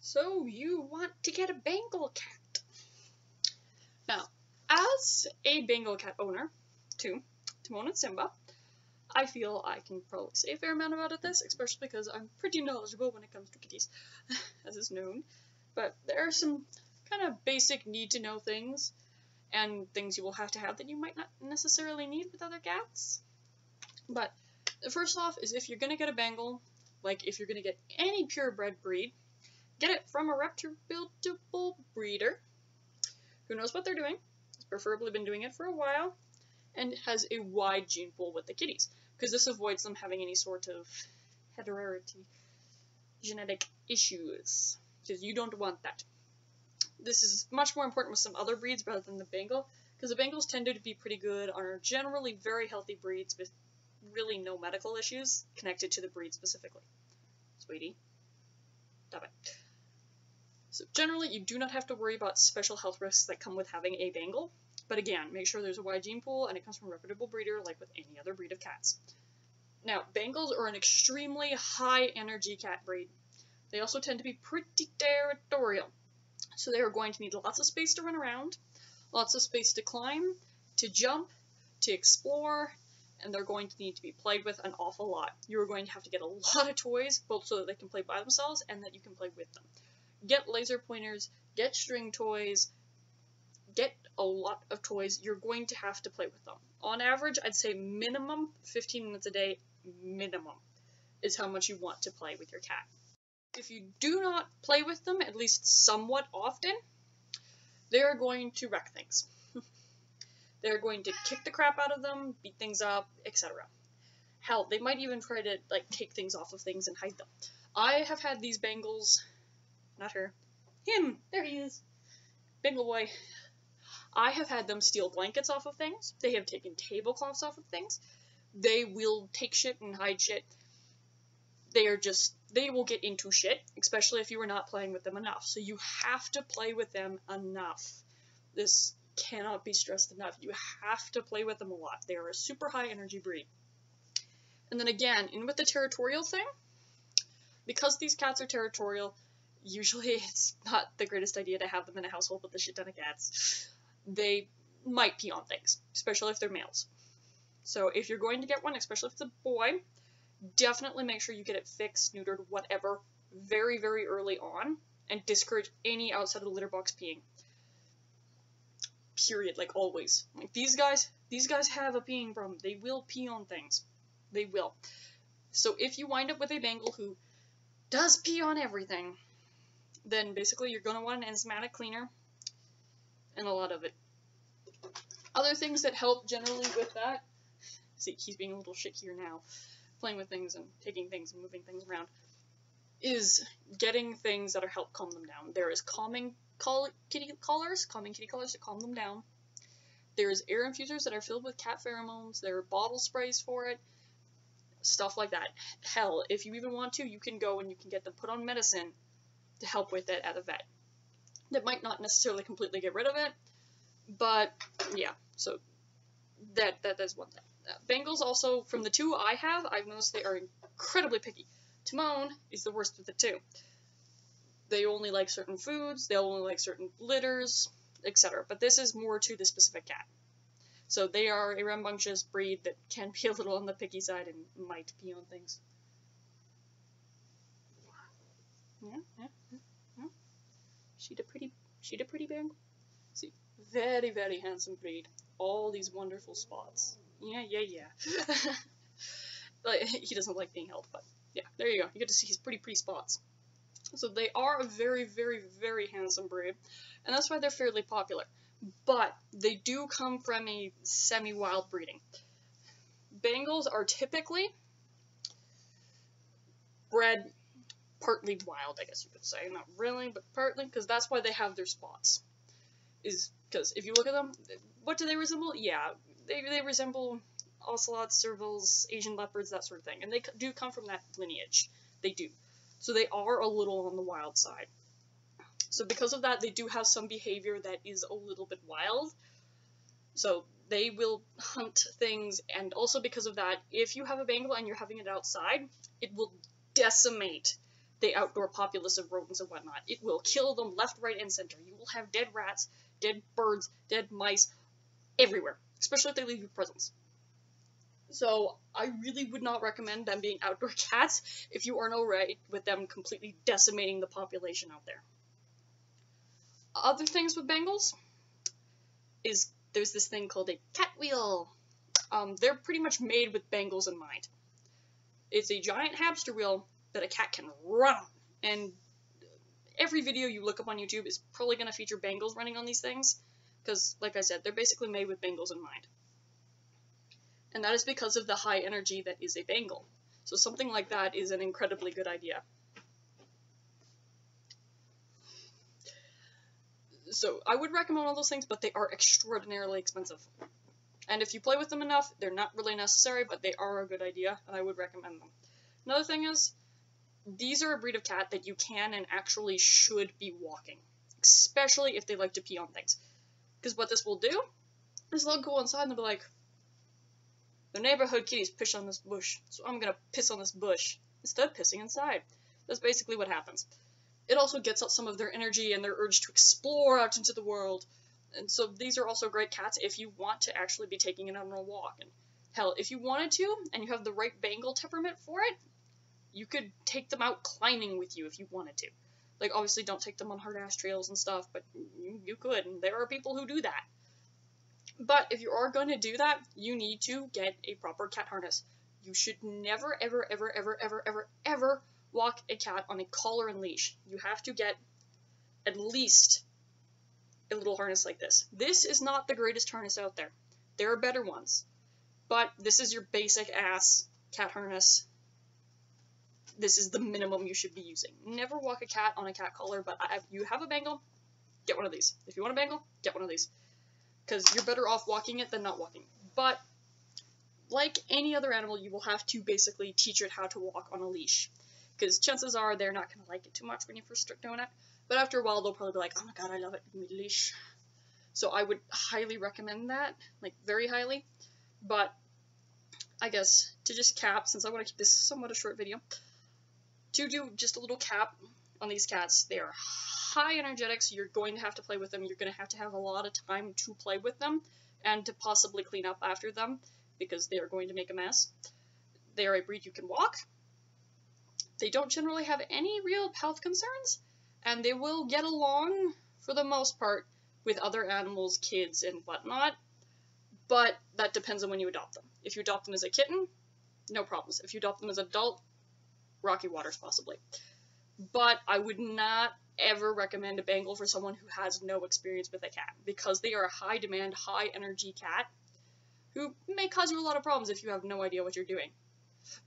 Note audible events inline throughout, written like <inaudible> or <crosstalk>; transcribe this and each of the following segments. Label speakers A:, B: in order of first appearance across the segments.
A: So you want to get a Bengal cat. Now, as a Bengal cat owner, too, Timon and Simba, I feel I can probably say a fair amount about it. this, especially because I'm pretty knowledgeable when it comes to kitties, <laughs> as is known. But there are some kind of basic need to know things and things you will have to have that you might not necessarily need with other cats. But first off is if you're going to get a Bengal, like if you're going to get any purebred breed, get it from a reputable breeder who knows what they're doing, has preferably been doing it for a while, and has a wide gene pool with the kitties, because this avoids them having any sort of hereditary genetic issues, because you don't want that. This is much more important with some other breeds rather than the Bengal, because the Bengals tend to be pretty good, are generally very healthy breeds with really no medical issues connected to the breed specifically. Sweety, stop it. So generally, you do not have to worry about special health risks that come with having a Bengal, but again, make sure there's a wide gene pool and it comes from a reputable breeder like with any other breed of cats. Now, Bengals are an extremely high energy cat breed. They also tend to be pretty territorial. So they are going to need lots of space to run around, lots of space to climb, to jump, to explore, and they're going to need to be played with an awful lot. You're going to have to get a lot of toys, both so that they can play by themselves and that you can play with them. Get laser pointers, get string toys, get a lot of toys. You're going to have to play with them. On average, I'd say minimum 15 minutes a day, minimum, is how much you want to play with your cat. If you do not play with them, at least somewhat often, they're going to wreck things. <laughs> they're going to kick the crap out of them, beat things up, etc. Hell, they might even try to like take things off of things and hide them. I have had these Bengals, not her, him, there he is, Bengal boy. I have had them steal blankets off of things. They have taken tablecloths off of things. They will take shit and hide shit. They are just, they will get into shit, especially if you are not playing with them enough. So you have to play with them enough. This cannot be stressed enough. You have to play with them a lot. They are a super high energy breed. And then again, in with the territorial thing, because these cats are territorial, usually <laughs> it's not the greatest idea to have them in a household with a shit ton of cats. They might pee on things, especially if they're males. So if you're going to get one, especially if it's a boy, definitely make sure you get it fixed, neutered, whatever, very, very early on, and discourage any outside of the litter box peeing. Period, like always. Like these guys, these guys have a peeing problem. They will pee on things. They will. So if you wind up with a Bengal who does pee on everything, then basically you're going to want an enzymatic cleaner and a lot of it. Other things that help generally with that, see, he's being a little shit here now, playing with things and taking things and moving things around, is getting things that are help calm them down. There is calming call kitty collars, calming kitty collars to calm them down. There's air infusers that are filled with cat pheromones. There are bottle sprays for it, stuff like that. Hell, if you even want to, you can go and you can get them put on medicine to help with it at a vet. That might not necessarily completely get rid of it, but yeah, so that that is one thing. Uh, Bengals also, from the two I have, I've noticed they are incredibly picky. Timon is the worst of the two. They only like certain foods, they'll only like certain litters, etc. But this is more to the specific cat. So they are a rambunctious breed that can be a little on the picky side and might pee on things. Yeah, yeah. She a pretty, she a pretty Bengal. See, very, very handsome breed. All these wonderful spots. Yeah, yeah, yeah. <laughs> like, <laughs> he doesn't like being held, but yeah, there you go. You get to see his pretty, pretty spots. So they are a very, very, very handsome breed, and that's why they're fairly popular. But they do come from a semi-wild breeding. Bengals are typically bred partly wild, I guess you could say. Not really, but partly, because that's why they have their spots. Is because if you look at them, what do they resemble? Yeah, they, they resemble ocelots, servals, Asian leopards, that sort of thing. And they do come from that lineage. They do. So they are a little on the wild side. So because of that, they do have some behavior that is a little bit wild. So they will hunt things, and also because of that, if you have a Bengal and you're having it outside, it will decimate the outdoor populace of rodents and whatnot. It will kill them left, right, and center. You will have dead rats, dead birds, dead mice, everywhere, especially if they leave you presents. So I really would not recommend them being outdoor <laughs> cats if you aren't alright with them completely decimating the population out there. Other things with Bengals is there's this thing called a cat wheel. Um, they're pretty much made with Bengals in mind. It's a giant hamster wheel that a cat can run and every video you look up on YouTube is probably going to feature Bengals running on these things, because, like I said, they're basically made with Bengals in mind and that is because of the high energy that is a Bengal. So something like that is an incredibly good idea. So I would recommend all those things, but they are extraordinarily expensive. And if you play with them enough, they're not really necessary, but they are a good idea, and I would recommend them. Another thing is, these are a breed of cat that you can and actually should be walking, especially if they like to pee on things. Because what this will do is they'll go inside and they'll be like, the neighborhood kitties piss on this bush, so I'm gonna piss on this bush instead of pissing inside. That's basically what happens. It also gets out some of their energy and their urge to explore out into the world. And so these are also great cats if you want to actually be taking it on a walk. And hell, if you wanted to, and you have the right Bengal temperament for it, you could take them out climbing with you if you wanted to. Like, obviously, don't take them on hard ass trails and stuff, but you could, and there are people who do that. But if you are going to do that, you need to get a proper cat harness. You should never, ever, ever, ever, ever, ever, ever walk a cat on a collar and leash. You have to get at least a little harness like this. This is not the greatest harness out there. There are better ones. But this is your basic ass cat harness. This is the minimum you should be using. Never walk a cat on a cat collar, but if you have a Bengal, get one of these. If you want a Bengal, get one of these because you're better off walking it than not walking. But like any other animal, you will have to basically teach it how to walk on a leash. Because chances are they're not going to like it too much when you first start doing it. But after a while, they'll probably be like, oh my god, I love it, give me leash. So I would highly recommend that, like very highly. But I guess to just cap, since I want to keep this somewhat a short video, to do just a little cap on these cats, they are high energetics, you're going to have to play with them. You're going to have to have a lot of time to play with them and to possibly clean up after them because they are going to make a mess. They are a breed you can walk. They don't generally have any real health concerns, and they will get along, for the most part, with other animals, kids, and whatnot. But that depends on when you adopt them. If you adopt them as a kitten, no problems. If you adopt them as an adult, rocky waters possibly. But I would not ever recommend a Bengal for someone who has no experience with a cat because they are a high demand, high energy cat who may cause you a lot of problems if you have no idea what you're doing.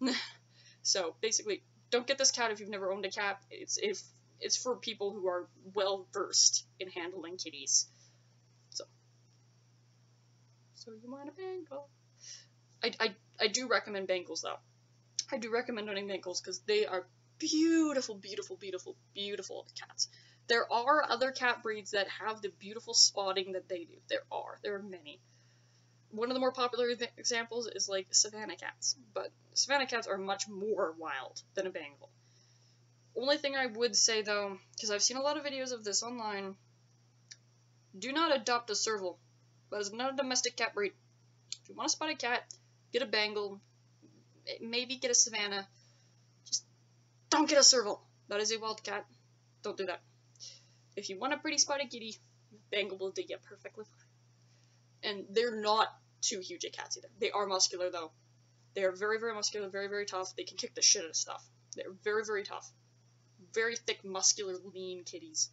A: <laughs> so basically, don't get this cat if you've never owned a cat. It's if it's for people who are well versed in handling kitties. So, so you want a Bengal? I, I, I do recommend Bengals though. I do recommend owning Bengals because they are beautiful, beautiful, beautiful, beautiful cats. There are other cat breeds that have the beautiful spotting that they do. There are. There are many. One of the more popular examples is like Savannah cats, but Savannah cats are much more wild than a Bengal. Only thing I would say though, because I've seen a lot of videos of this online, do not adopt a serval. That is not a domestic cat breed. If you want to spot a cat, get a Bengal, maybe get a Savannah, Just don't get a serval. That is a wild cat. Don't do that. If you want a pretty spotted kitty, Bengal will you perfectly fine. And they're not too huge at cats either. They are muscular though. They are very, very muscular, very, very tough. They can kick the shit out of stuff. They're very, very tough. Very thick, muscular, lean kitties.